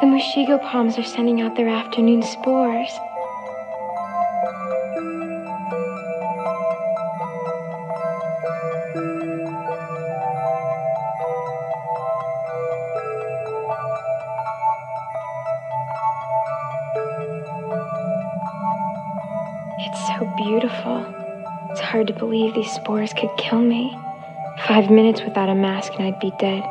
The Mushigo palms are sending out their afternoon spores. It's so beautiful. It's hard to believe these spores could kill me. Five minutes without a mask and I'd be dead.